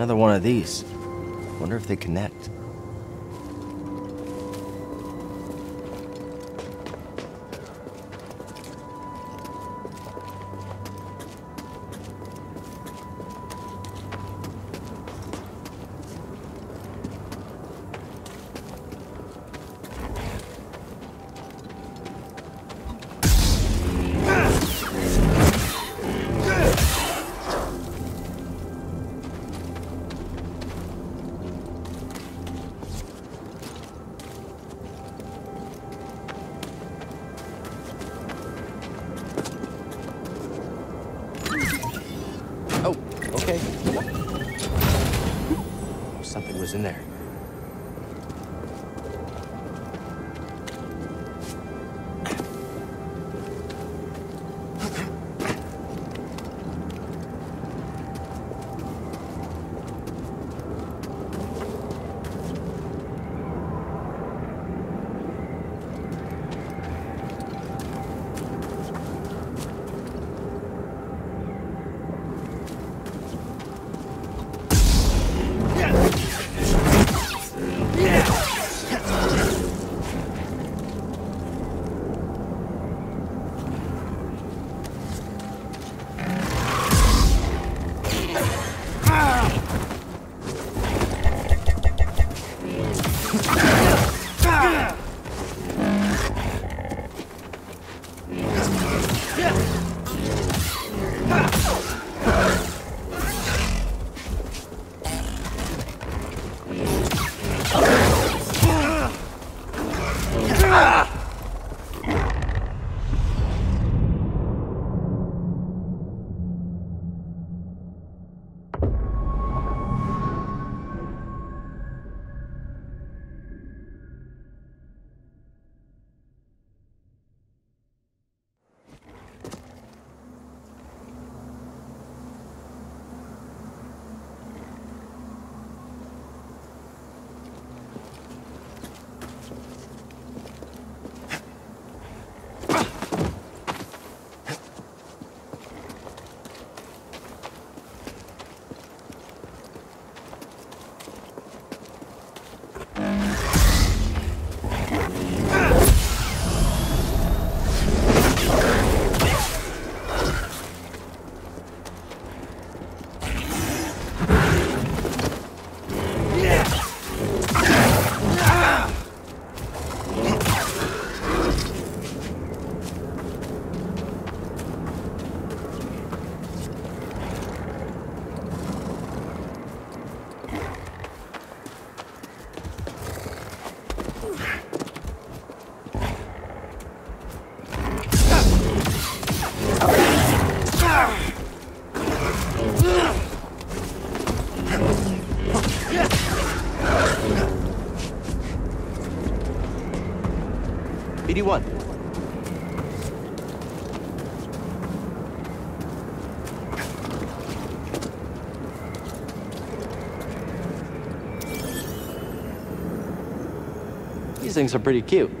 Another one of these. Wonder if they connect. Something was in there. Things are pretty cute.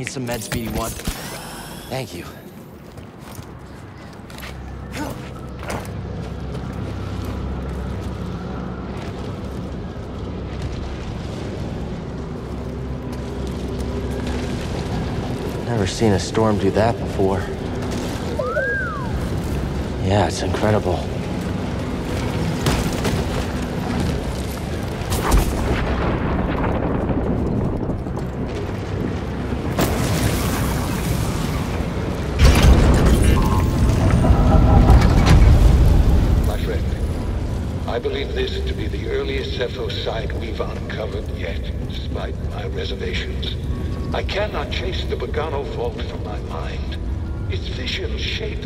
Need some meds, BD1. Thank you. Never seen a storm do that before. Yeah, it's incredible.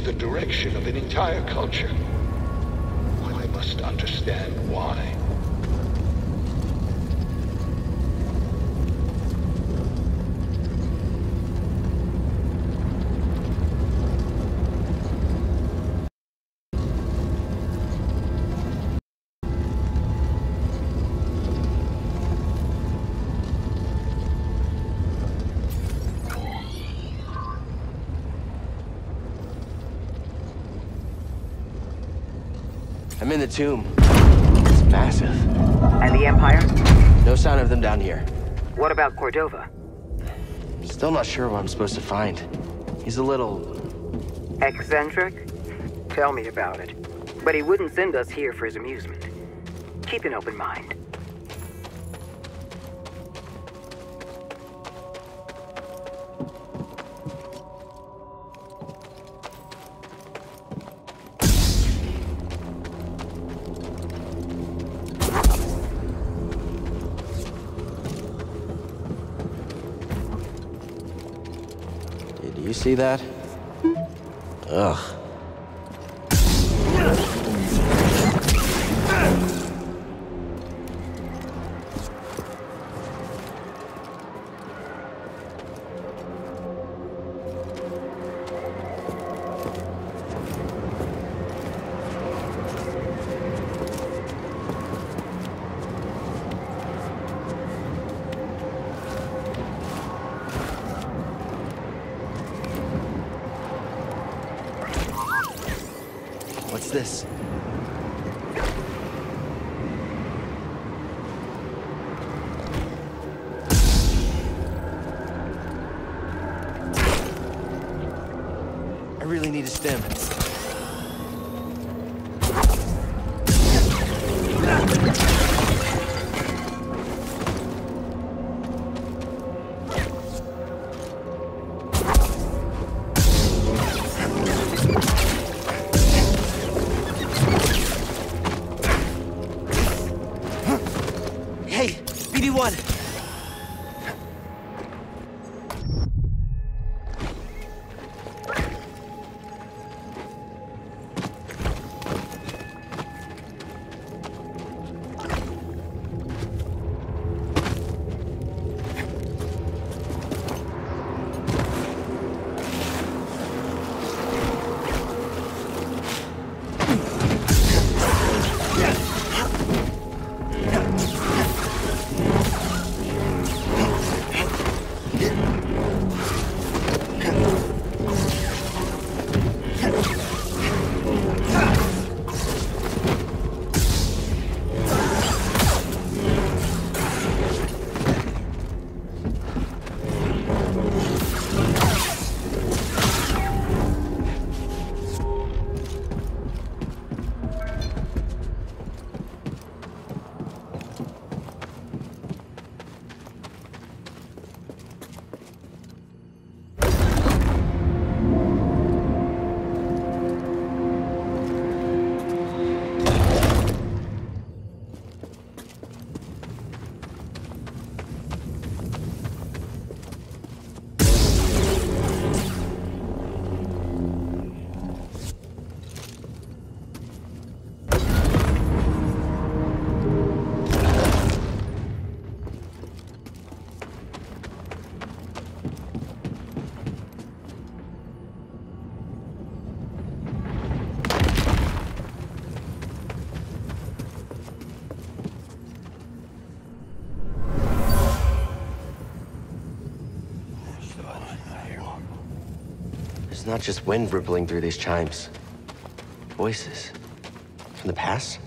The direction of an entire culture. I must understand I'm in the tomb. It's massive. And the Empire? No sign of them down here. What about Cordova? Still not sure what I'm supposed to find. He's a little... Eccentric? Tell me about it. But he wouldn't send us here for his amusement. Keep an open mind. See that? Ugh. Hey, BD1! There's not just wind rippling through these chimes. Voices. From the past?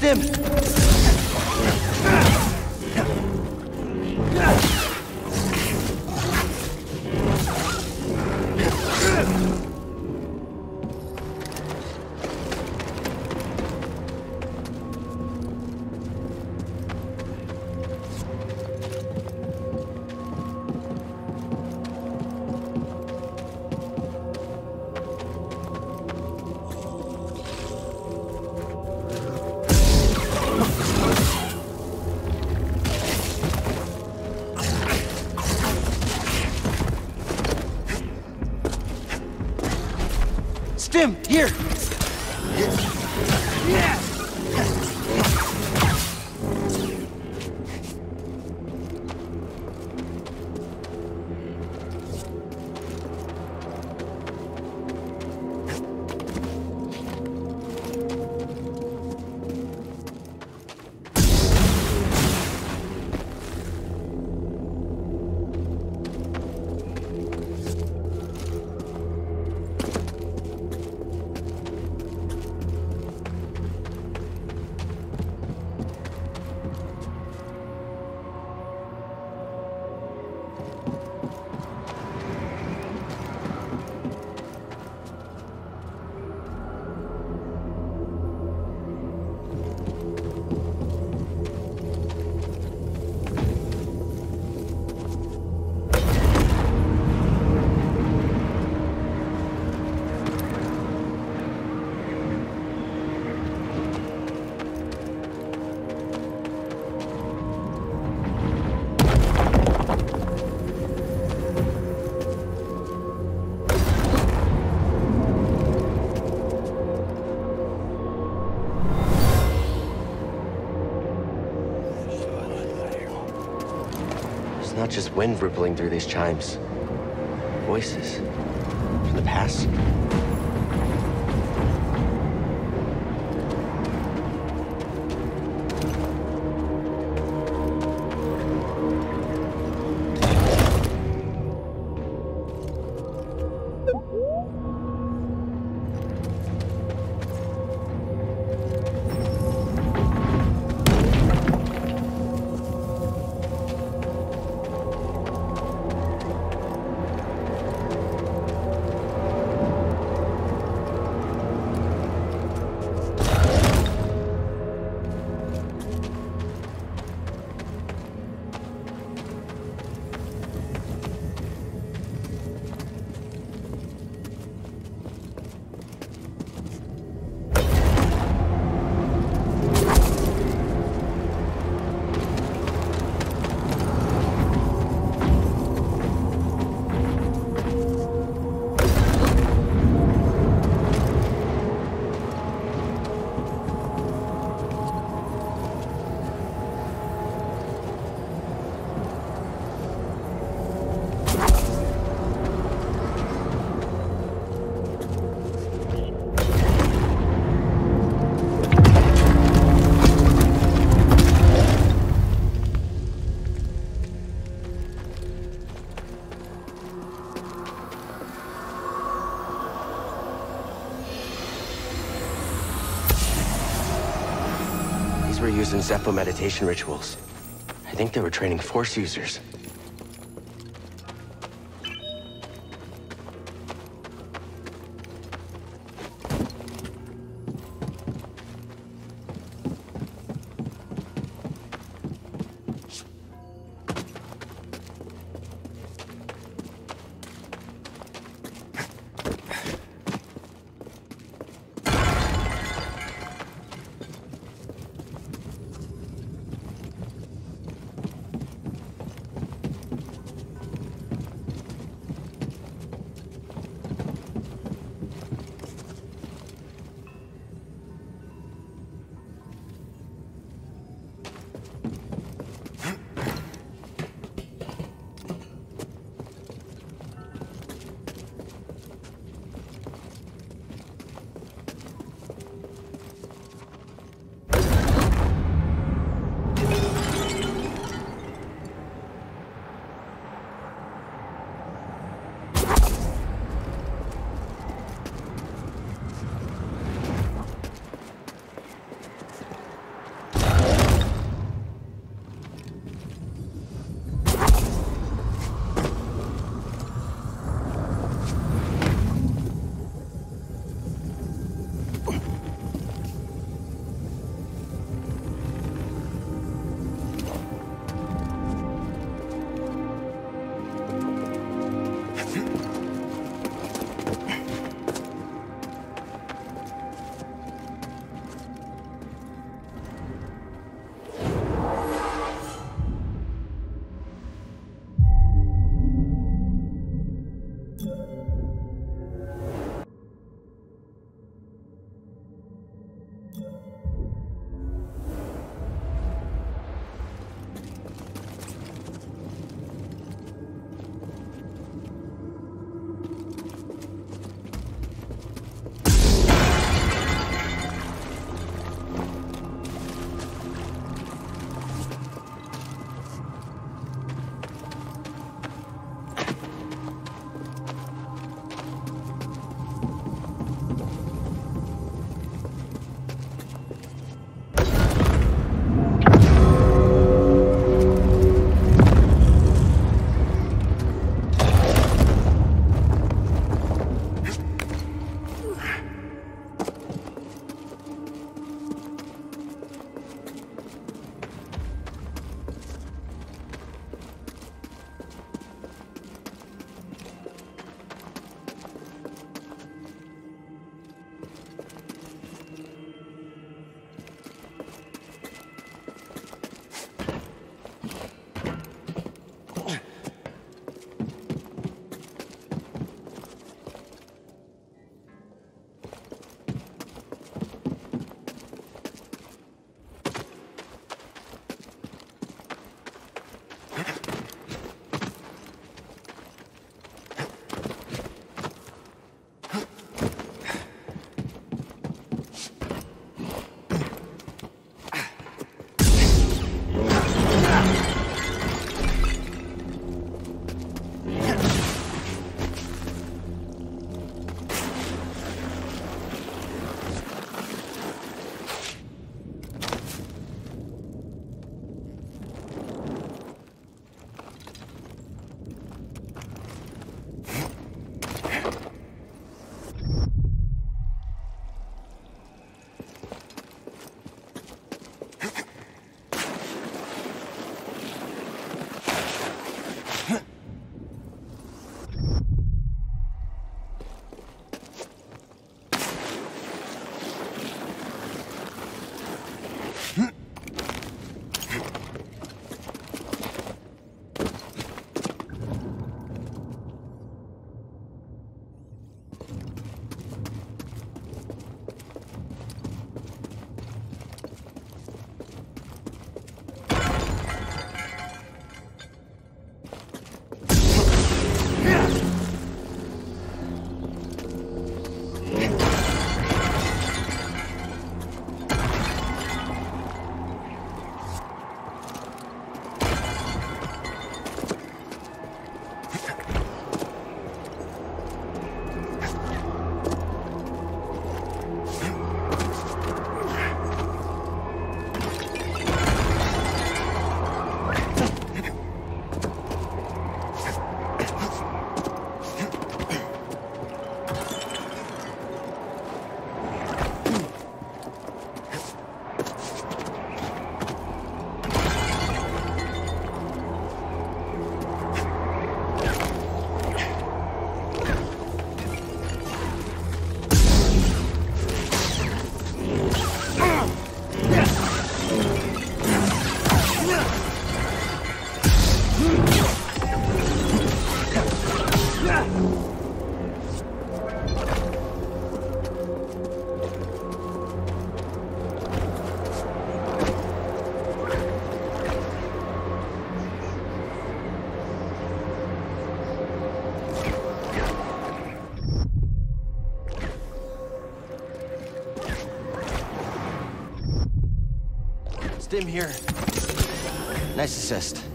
Give stim! Here! It's just wind rippling through these chimes. Voices. From the past. Used in Zeffo meditation rituals. I think they were training Force users. Stim here. Nice assist.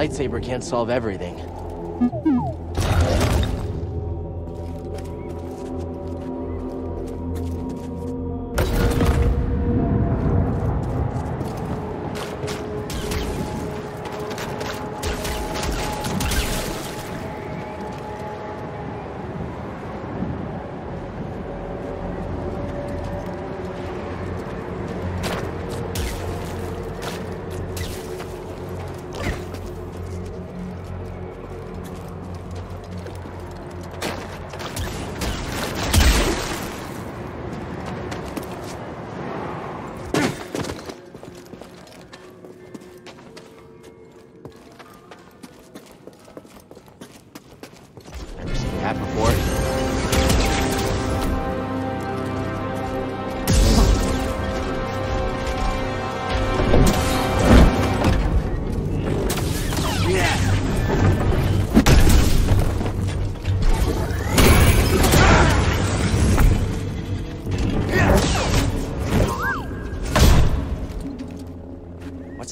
Lightsaber can't solve everything.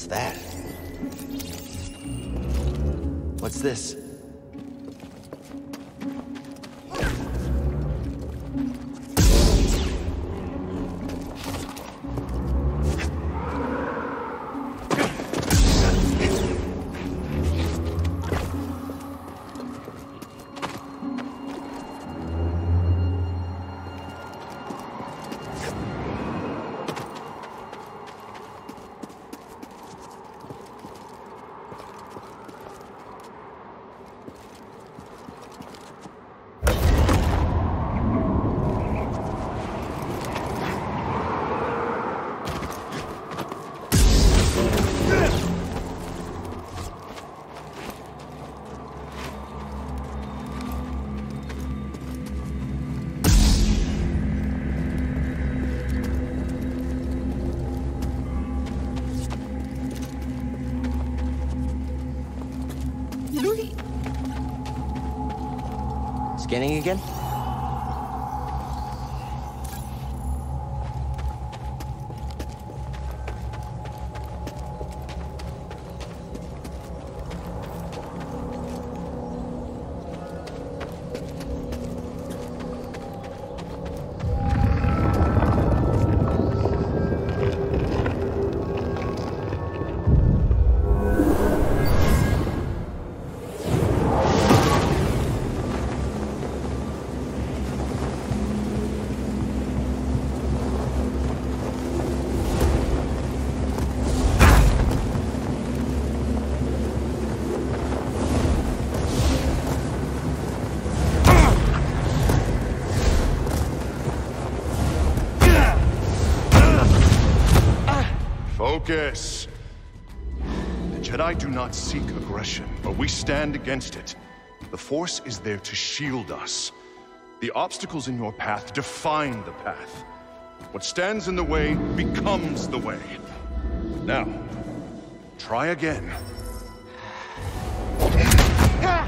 That? What's this? Scanning again? Not seek aggression, but we stand against it. The Force is there to shield us. The obstacles in your path define the path. What stands in the way becomes the way. Now, try again.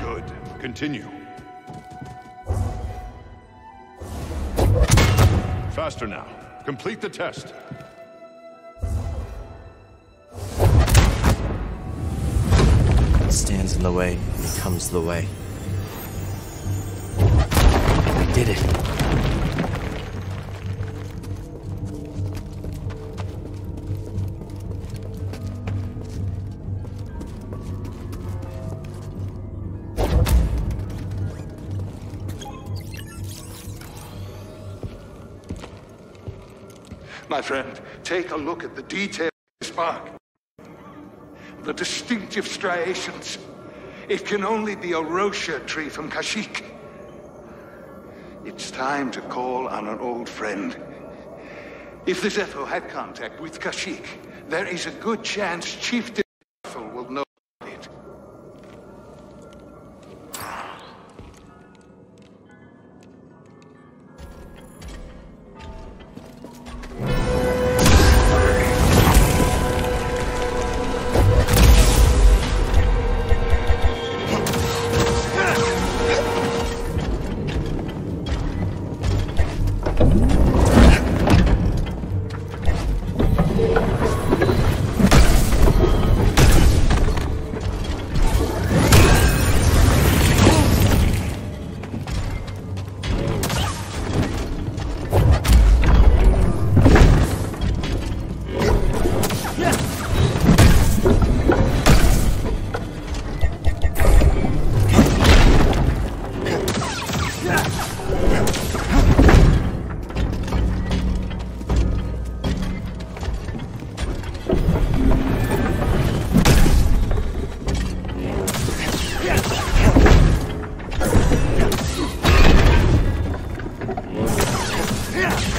Good. Continue. Faster now. Complete the test. Stands in the way becomes the way. I did it. My friend, take a look at the detail of this spark. The distinctive striations. It can only be a wroshyr tree from Kashyyyk. It's time to call on an old friend. If the Zeffo had contact with Kashyyyk, there is a good chance Chieftain This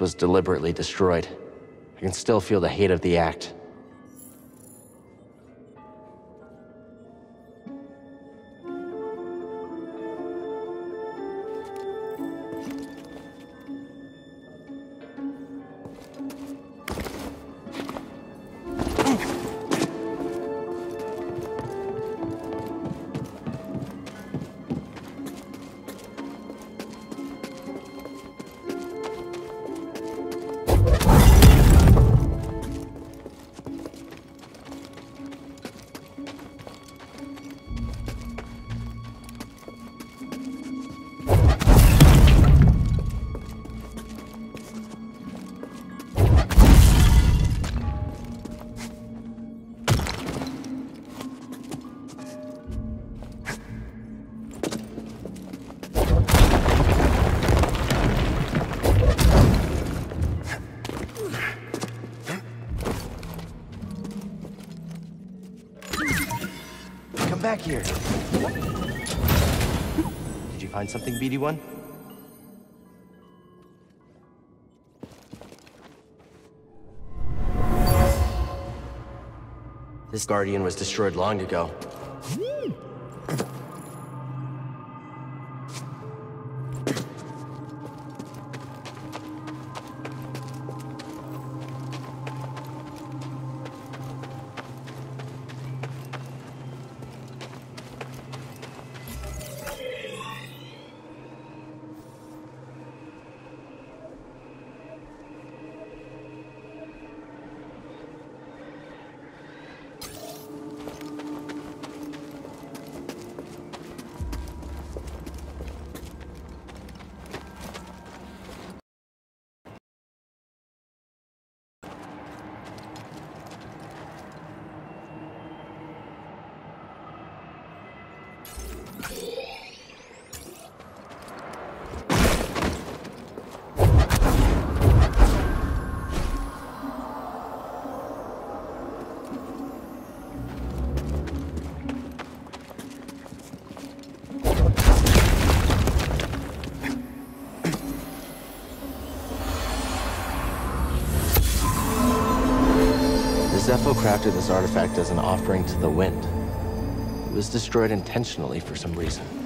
was deliberately destroyed. I can still feel the hate of the act. Back here. Did you find something, BD1? This Guardian was destroyed long ago. The crafted this artifact as an offering to the wind. It was destroyed intentionally for some reason.